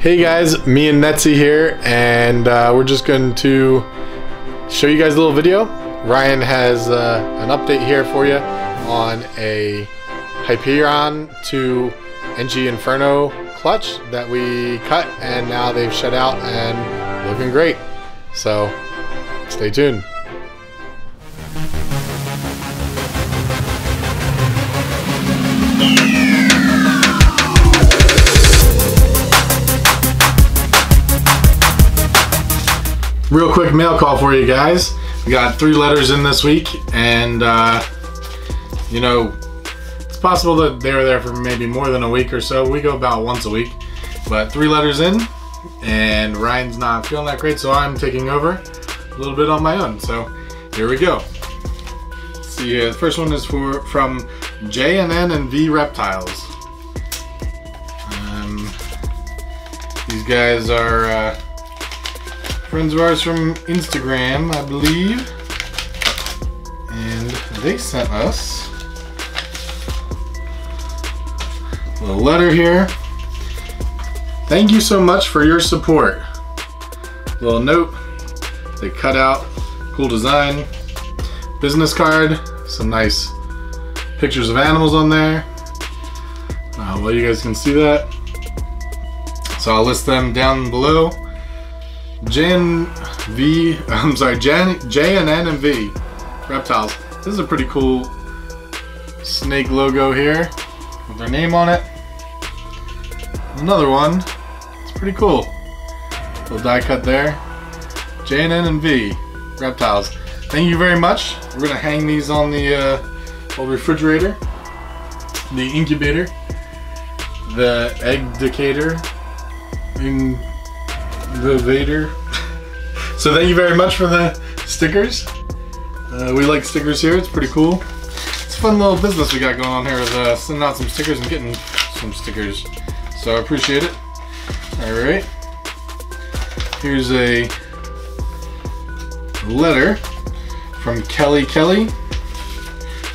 Hey guys, me and Netsy here, and uh, we're just going to show you guys a little video. Ryan has uh, an update here for you on a Hyperion to Enchi Inferno clutch that we cut, and now they've shut out and looking great. So, stay tuned. Real quick mail call for you guys. We got three letters in this week, and uh, you know, it's possible that they were there for maybe more than a week or so. We go about once a week, but three letters in, and Ryan's not feeling that great, so I'm taking over a little bit on my own. So here we go. Let's see here. The first one is for from J and N and V Reptiles. Um, these guys are. Uh, friends of ours from Instagram, I believe. And they sent us a letter here. Thank you so much for your support. Little note, they cut out, cool design, business card, some nice pictures of animals on there. Uh, well, you guys can see that. So I'll list them down below. J and V, I'm sorry, J, J and N and V reptiles. This is a pretty cool snake logo here with their name on it. Another one. It's pretty cool. Little die cut there. J and N and V reptiles. Thank you very much. We're gonna hang these on the uh, old refrigerator, the incubator, the egg decator, in the Vader. so thank you very much for the stickers. Uh, we like stickers here, it's pretty cool. It's a fun little business we got going on here with uh, sending out some stickers and getting some stickers. So I appreciate it. Alright. Here's a letter from Kelly Kelly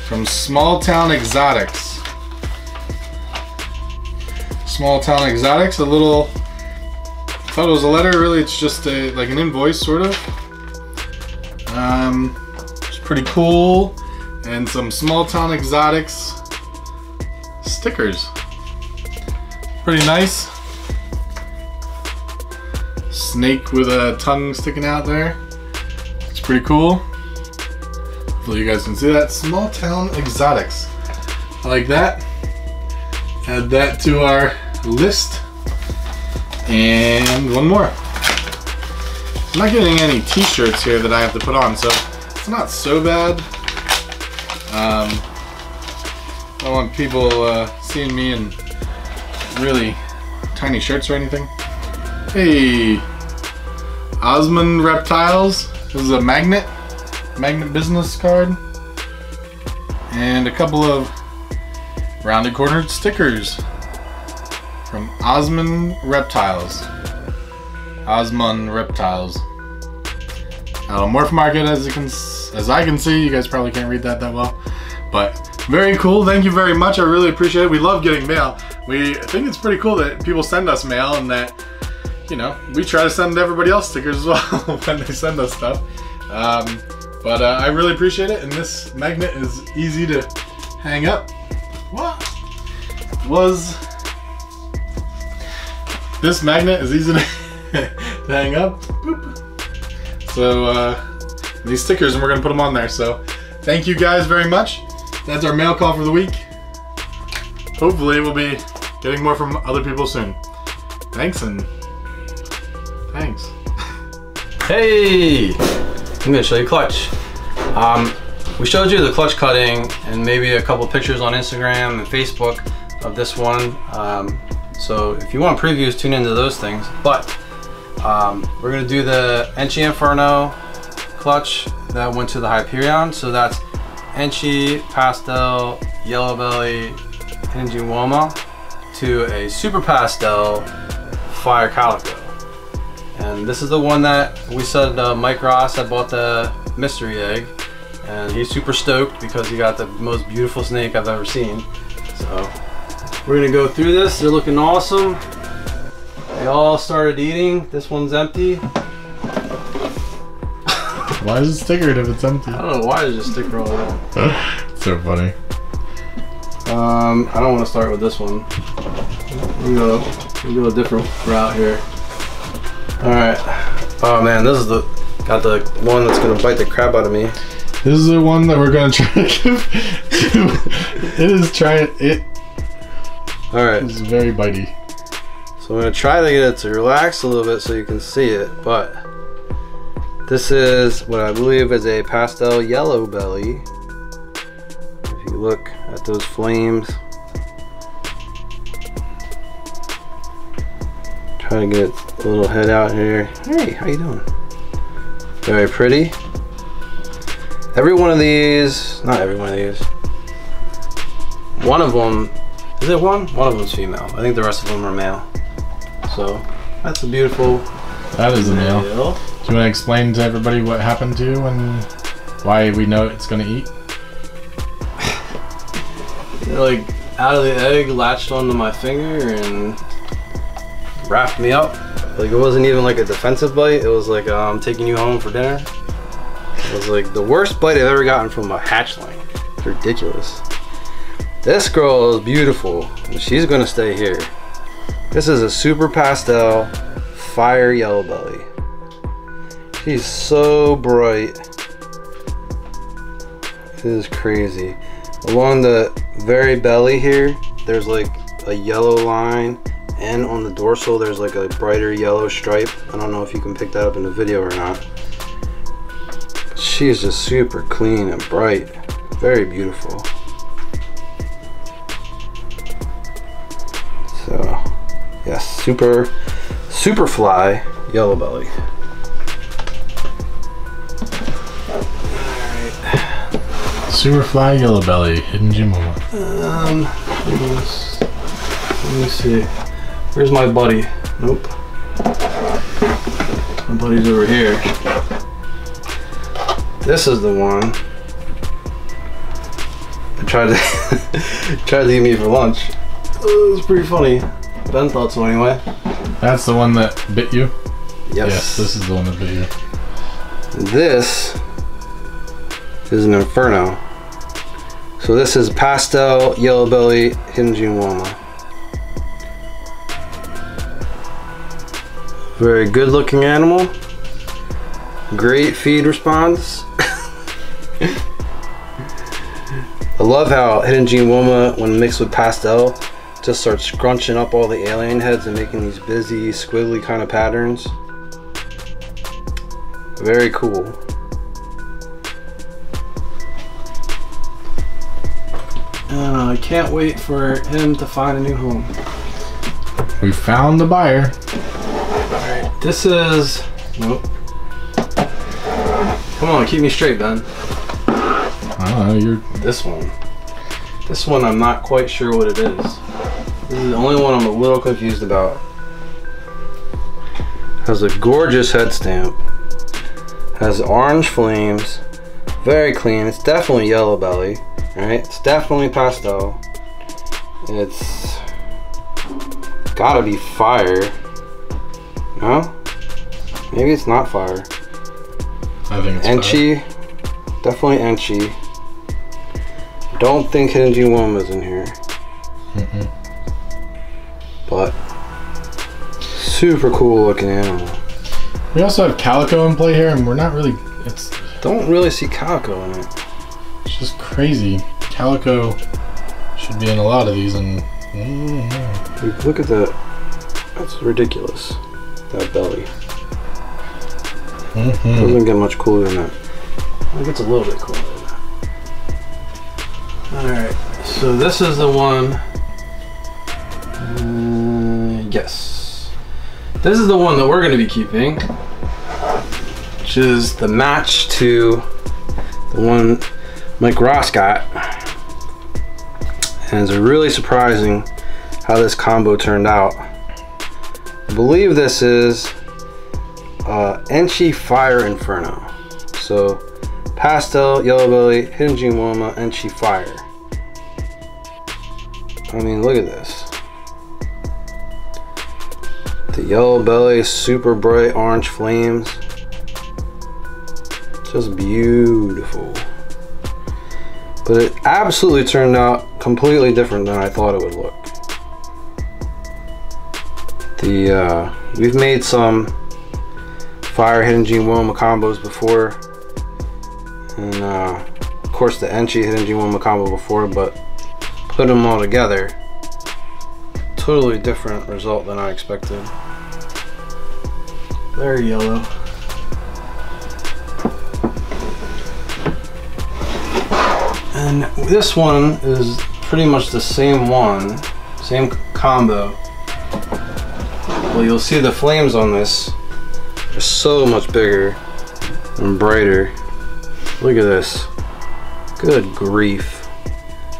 from Small Town Exotics. Small Town Exotics, a little thought it was a letter. Really, it's just a like an invoice, sort of. Um, it's pretty cool, and some small town exotics stickers. Pretty nice. Snake with a tongue sticking out there. It's pretty cool. Hopefully you guys can see that. Small town exotics. I like that. Add that to our list. And one more. I'm not getting any t-shirts here that I have to put on, so it's not so bad. Um, I don't want people uh, seeing me in really tiny shirts or anything. Hey, Osmond Reptiles. This is a magnet, magnet business card. And a couple of rounded cornered stickers from Osmond Reptiles. Osmond Reptiles. Out of Morph Market, as you can, as I can see, you guys probably can't read that that well, but very cool. Thank you very much. I really appreciate it. We love getting mail. We think it's pretty cool that people send us mail and that, you know, we try to send everybody else stickers as well when they send us stuff. Um, but uh, I really appreciate it, and this magnet is easy to hang up. What was this magnet is easy to, hang up. Boop. So uh, these stickers, and we're gonna put them on there. So thank you guys very much. That's our mail call for the week. Hopefully we'll be getting more from other people soon. Thanks and thanks. Hey, I'm gonna show you clutch. Um, we showed you the clutch cutting and maybe a couple pictures on Instagram and Facebook of this one. Um, so if you want previews, tune into those things. But um, we're gonna do the Enchi Inferno clutch that went to the Hyperion. So that's Enchi, Pastel, Yellow Belly, Inji Woma to a Super Pastel Fire Calico. And this is the one that we said uh, Mike Ross had bought the mystery egg. And he's super stoked because he got the most beautiful snake I've ever seen. So we're gonna go through this. They're looking awesome. They all started eating. This one's empty. Why is it stickered if it's empty? I don't know why there's a sticker on it. so funny. Um, I don't want to start with this one. We go, we go a different route here. All right. Oh man, this is the got the one that's gonna bite the crap out of me. This is the one that we're gonna try to give. it is trying. It All right. This is very bitey. So I'm gonna try to get it to relax a little bit so you can see it, but this is what I believe is a pastel yellow belly. If you look at those flames. Try to get a little head out here. Hey, how you doing? Very pretty. Every one of these, not every one of these. One of them, is it one? One of them's female. I think the rest of them are male. So that's a beautiful That is a nail. male. Do you want to explain to everybody what happened to you and why we know it's gonna eat? Like out of the egg, latched onto my finger and wrapped me up. Like it wasn't even like a defensive bite. It was like um, taking you home for dinner. It was like the worst bite I've ever gotten from a hatchling. It's ridiculous. This girl is beautiful. She's gonna stay here. This is a super pastel fire yellow belly. She's so bright. It is crazy. Along the very belly here, there's like a yellow line, and on the dorsal, there's like a brighter yellow stripe. I don't know if you can pick that up in the video or not. She is just super clean and bright. Very beautiful. Super, super fly yellow belly. Superfly yellow belly, hidden gene Woma. Um, let me see. Where's my buddy? Nope. My buddy's over here. This is the one. I tried to tried to eat me for lunch. It was pretty funny. Ben thought so anyway. That's the one that bit you? Yes. Yes, this is the one that bit you. This is an Inferno. So this is pastel yellow belly hidden Woma. Very good looking animal. Great feed response. I love how hidden gene woma, when mixed with pastel, just starts scrunching up all the alien heads and making these busy, squiggly kind of patterns. Very cool. And I can't wait for him to find a new home. We found the buyer. Alright, this is. Nope. Come on, keep me straight, Ben. I don't know, you're This one. This one, I'm not quite sure what it is. This is the only one I'm a little confused about. Has a gorgeous head stamp. Has orange flames. Very clean. It's definitely yellow belly. Alright, it's definitely pastel. It's gotta be fire. No? Maybe it's not fire. I think it's Enchi, definitely Enchi. Don't think Hidden Woma's in here, Mm-mm. But super cool looking animal. We also have Calico in play here, and we're not really. It's Don't really see calico in it. it's just crazy. Calico should be in a lot of these, and mm, Look at that. That's ridiculous. That belly mhm. doesn't get much cooler than that. I think it's a little bit cooler than that. All right, so this is the one. Yes, this is the one that we're going to be keeping, which is the match to the one Mike Ross got. And it's really surprising how this combo turned out. I believe this is uh, Enchi Fire Inferno. So pastel, yellow belly, hidden gene woma, Enchi Fire. I mean, look at this. The yellow belly, super bright orange flames. Just beautiful. But it absolutely turned out completely different than I thought it would look. The uh, we've made some fire hidden gene Woma combos before, and uh, of course the Enchi hidden gene Woma combo before, but put them all together, totally different result than I expected. Very yellow. And this one is pretty much the same one, same combo. Well, you'll see the flames on this are so much bigger and brighter. Look at this. Good grief.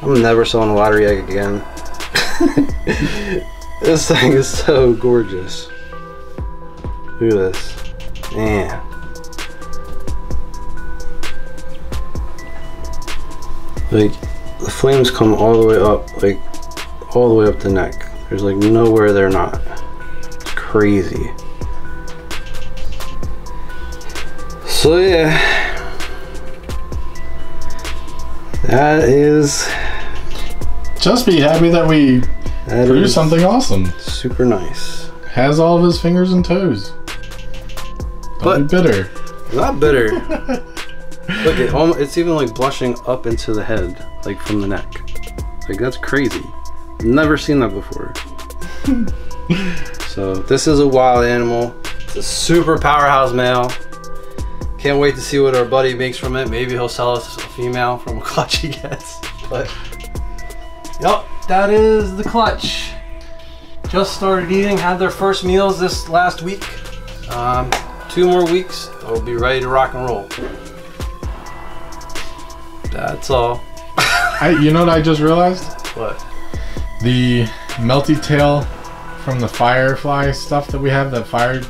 I'm never selling a lottery egg again. this thing is so gorgeous. Look at this. Man. Like, the flames come all the way up, like, all the way up the neck. There's like nowhere they're not. It's crazy. So yeah. That is Just be happy that we that produced something awesome. super nice. Has all of his fingers and toes. Be bitter. Not bitter. Look, it almost, it's even like blushing up into the head, like from the neck. Like that's crazy. Never seen that before. so this is a wild animal. It's a super powerhouse male. Can't wait to see what our buddy makes from it. Maybe he'll sell us a female from a clutch he gets. But yep, that is the clutch. Just started eating, had their first meals this last week. Um, two more weeks, they'll be ready to rock and roll. That's all. I, you know what I just realized? What? The melty tail from the firefly stuff that we have, that fire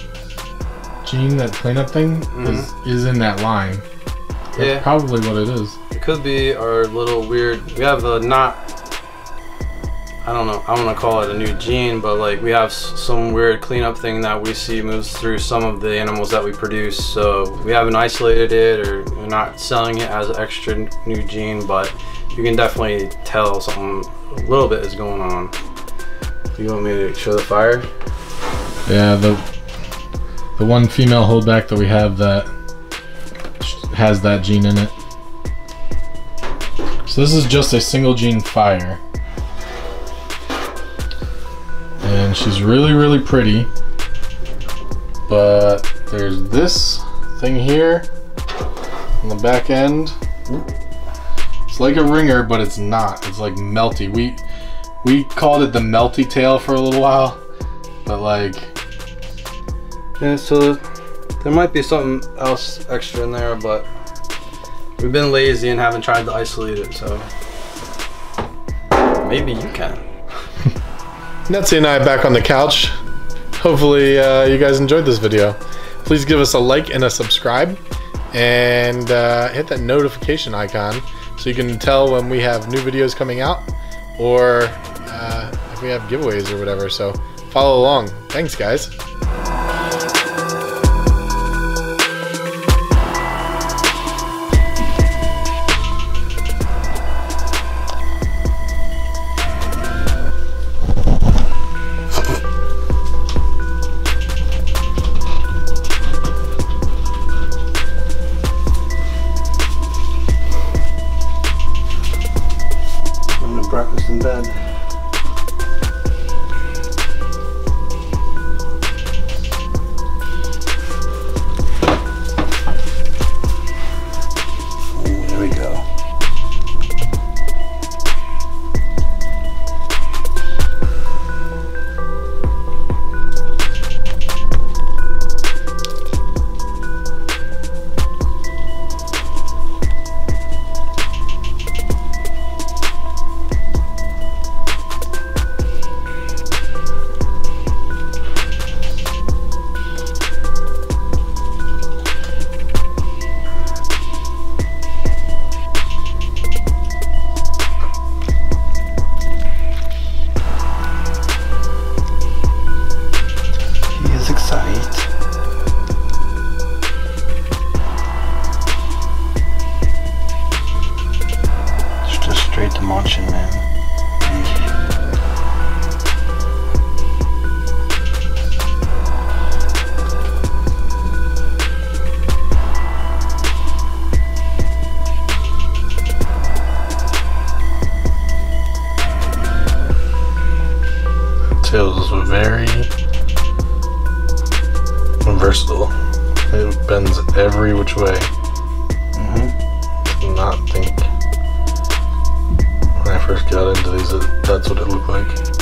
gene, that cleanup thing, mm-hmm. is, is in that line. That's Yeah. probably what it is. It could be our little weird. We have the not. I don't know. I want to call it a new gene, but like we have some weird cleanup thing that we see moves through some of the animals that we produce. So we haven't isolated it, or not selling it as an extra new gene, but you can definitely tell something a little bit is going on. You want me to show the fire? Yeah, the the one female holdback that we have that has that gene in it. So this is just a single gene fire. And she's really, really pretty. But there's this thing here on the back end. It's like a ringer, but it's not. It's like melty. We we called it the melty tail for a little while. But like Yeah, so there might be something else extra in there, but we've been lazy and haven't tried to isolate it, so maybe you can. Netsie and I back on the couch. Hopefully uh, you guys enjoyed this video. Please give us a like and a subscribe and uh, hit that notification icon so you can tell when we have new videos coming out or uh, if we have giveaways or whatever. So follow along. Thanks guys. very versatile. It bends every which way. Mm-hmm. Not think when I first got into these, that's what it looked like.